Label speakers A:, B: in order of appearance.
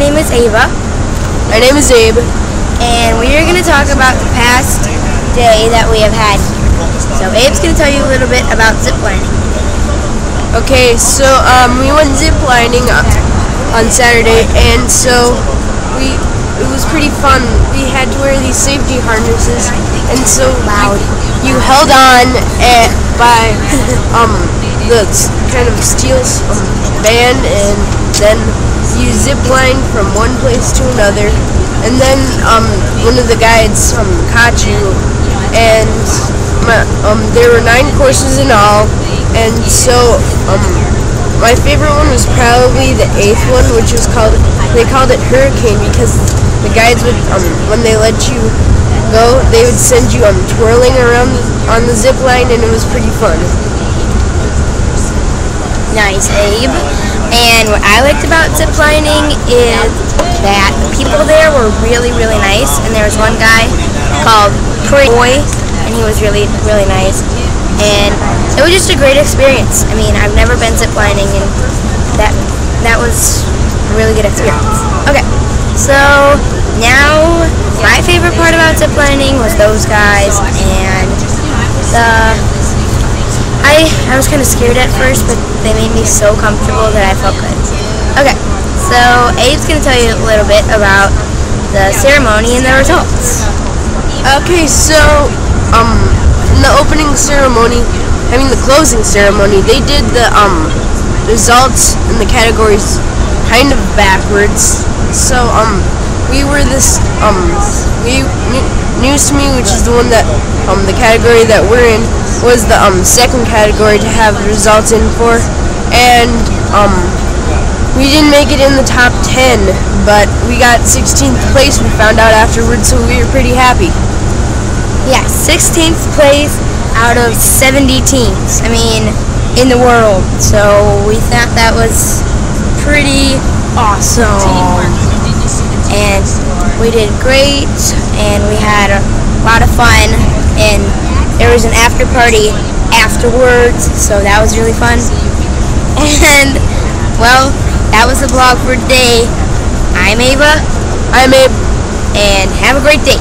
A: name is Ava,
B: My name is Abe.
A: and we are going to talk about the past day that we have had. So Abe's going to tell you a little bit about ziplining.
B: Okay, so um, we went zip lining uh, on Saturday, and so we it was pretty fun. We had to wear these safety harnesses, and so
A: Loud.
B: you, you held on at, by um the kind of steel band, and then you zip line from one place to another, and then um one of the guides um caught you, and my, um there were nine courses in all, and so um my favorite one was probably the eighth one, which was called they called it Hurricane because the guides would um when they let you go they would send you um twirling around on the zip line and it was pretty fun.
A: Nice, Abe. And what I liked about ziplining is that the people there were really, really nice. And there was one guy called Pretty Boy, and he was really, really nice. And it was just a great experience. I mean, I've never been ziplining, and that that was a really good experience. Okay, so now my favorite part about ziplining was those guys and I I was kind of scared at first, but they made me so comfortable that I felt good. Okay, so Abe's gonna tell you a little bit about the ceremony and the results.
B: Okay, so um in the opening ceremony, I mean the closing ceremony, they did the um results and the categories kind of backwards. So um we were this um we New- news to me, which is the one that um the category that we're in was the um second category to have results in for, and um we didn't make it in the top 10, but we got 16th place. We found out afterwards, so we were pretty happy.
A: Yeah, 16th place out of 70 teams. I mean, in the world. So we thought that was pretty awesome. And we did great, and we had a lot of fun, and there was an after party afterwards, so that was really fun. And, well, that was the vlog for today. I'm Ava,
B: I'm Abe.
A: and have a great day.